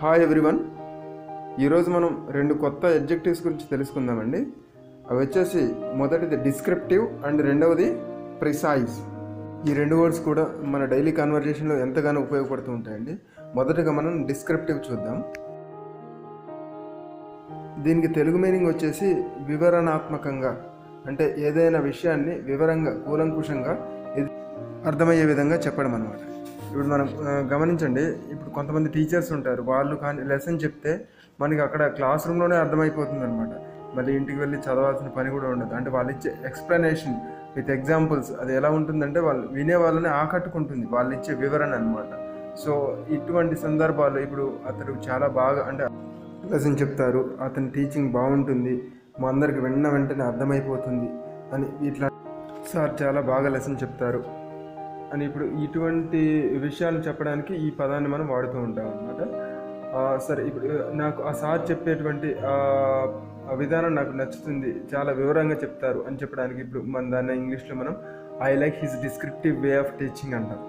Hi everyone ఈరోజు మనం రెండు కొత్త ఎడ్జెక్టివ్స్ గురించి తెలుసుకుందామండి. అవి వచ్చేసి మొదటిది డిస్క్రిప్టివ్ అండ్ రెండవది ప్రిసైజ్ ఈ రెండు వర్డ్స్ కూడా మన డైలీ కాన్వర్జేషన్లో ఎంతగానో ఉపయోగపడుతూ ఉంటాయండి. మొదటగా మనం డిస్క్రిప్టివ్ చూద్దాం. దీనికి తెలుగు మీనింగ్ వచ్చేసి వివరణాత్మకంగా అంటే ఏదైనా విషయాన్ని వివరంగా కూలంకుషంగా ఇది అర్థమయ్యే విధంగా చెప్పడం అనమాట ఇప్పుడు మనం గమనించండి ఇప్పుడు కొంతమంది టీచర్స్ ఉంటారు వాళ్ళు కానీ లెసన్ చెప్తే మనకి అక్కడ క్లాస్ రూమ్లోనే అర్థమైపోతుంది అనమాట మళ్ళీ ఇంటికి వెళ్ళి చదవాల్సిన పని కూడా ఉండదు. అంటే వాళ్ళు ఇచ్చే ఎక్స్ప్లెనేషన్ విత్ ఎగ్జాంపుల్స్ అది ఎలా ఉంటుందంటే వాళ్ళు వినే వాళ్ళని ఆకట్టుకుంటుంది వాళ్ళు ఇచ్చే వివరణ అనమాట సో ఇటువంటి సందర్భాల్లో ఇప్పుడు అతడు చాలా బాగా అంటే లెసన్ చెప్తారు అతని టీచింగ్ బాగుంటుంది మా అందరికి వెన్న వెంటనే అర్థమైపోతుంది అని ఇట్లా సార్ చాలా బాగా లెసన్ చెప్తారు. అని ఇప్పుడు ఇటువంటి విషయాలు చెప్పడానికి ఈ పదాన్ని మనం వాడుతూ ఉంటాం అనమాట సరే ఇప్పుడు నాకు ఆ సార్ చెప్పేటువంటి విధానం నాకు నచ్చుతుంది చాలా వివరంగా చెప్తారు అని చెప్పడానికి ఇప్పుడు మన దాన్ని ఇంగ్లీష్లో మనం I like his descriptive way of teaching అంటాం.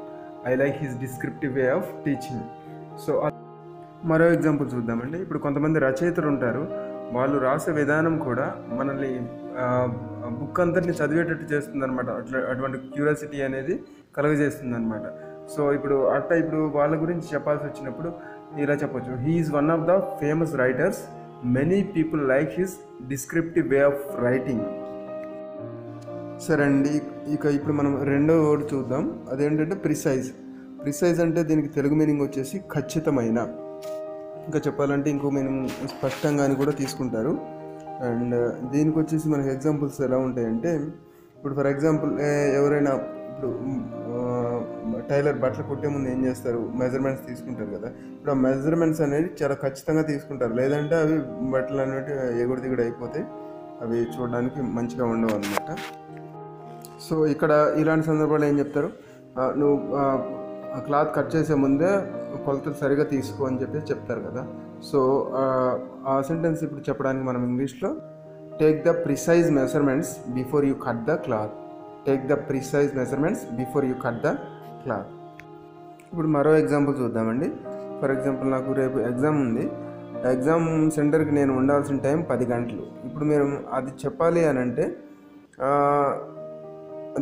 I like his descriptive way of teaching so మరో ఎగ్జాంపుల్ చూద్దామండి. ఇప్పుడు కొంతమంది రచయితలు ఉంటారు వాళ్ళు రాసే విధానం కూడా మనల్ని బుక్ అంతటిని చదివేటట్టు చేస్తుంది అనమాట అట్లా అటువంటి క్యూరియాసిటీ అనేది కలుగజేస్తుంది అనమాట సో ఇప్పుడు అట్ట ఇప్పుడు వాళ్ళ గురించి చెప్పాల్సి వచ్చినప్పుడు ఇలా చెప్పొచ్చు. He's one of the famous writers many people like his descriptive way of writing సరే అండి ఇక ఇప్పుడు మనం రెండో వర్డ్ చూద్దాం. అదేంటంటే ప్రిసైజ్ ప్రిసైజ్ అంటే దీనికి తెలుగు మీనింగ్ వచ్చేసి ఖచ్చితమైన. ఇంకా చెప్పాలంటే ఇంకో మీనింగ్ స్పష్టంగా అని కూడా తీసుకుంటారు. అండ్ దీనికి వచ్చేసి మనకి ఎగ్జాంపుల్స్ ఎలా ఉంటాయంటే ఇప్పుడు ఫర్ ఎగ్జాంపుల్ ఎవరైనా ఇప్పుడు టైలర్ బట్టలు కుట్టే ముందు ఏం చేస్తారు? మెజర్మెంట్స్ తీసుకుంటారు కదా. ఇప్పుడు ఆ మెజర్మెంట్స్ అనేది చాలా ఖచ్చితంగా తీసుకుంటారు. లేదంటే అవి బట్టలు అనేవి ఎగుడు దిగుడు అయిపోతాయి అవి చూడడానికి మంచిగా ఉండవు అనమాట సో ఇక్కడ ఇలాంటి సందర్భాల్లో ఏం చెప్తారు? నువ్వు ఆ క్లాత్ కట్ చేసే ముందే కొలతలు సరిగా తీసుకో అని చెప్పి చెప్తారు కదా. సో ఆ, సెంటెన్స్ ఇప్పుడు చెప్పడానికి మనం ఇంగ్లీష్లో take the precise measurements before you cut the cloth take the precise measurements before you cut the cloth ఇప్పుడు మరో ఎగ్జాంపుల్ చూద్దామండి. ఫర్ ఎగ్జాంపుల్ నాకు రేపు ఎగ్జామ్ ఉంది. ఎగ్జామ్ సెంటర్కి నేను ఉండాల్సిన టైం పది గంటలు. ఇప్పుడు మీరు అది చెప్పాలి అని అంటే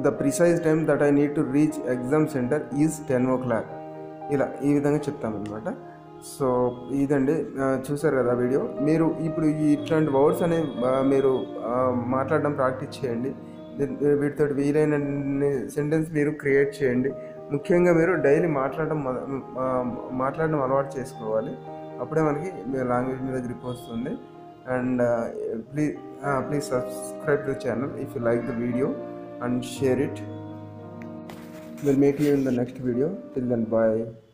the precise time that I need to reach exam centre is ten o'clock ఇలా ఈ విధంగా చెప్తామన్నమాట. సో ఇదండి. చూసారు కదా వీడియో. మీరు ఇప్పుడు ఇట్లాంటి వర్డ్స్ అనేవి మీరు మాట్లాడడం ప్రాక్టీస్ చేయండి. వీటితో వీలైన సెంటెన్స్ మీరు క్రియేట్ చేయండి. ముఖ్యంగా మీరు డైలీ మాట్లాడడం మాట్లాడడం అలవాటు చేసుకోవాలి. అప్పుడే మనకి మీ లాంగ్వేజ్ మీద గ్రిప్ వస్తుంది. And please please subscribe to channel if you like the video and share it. We'll meet you in the next video. Till then, bye.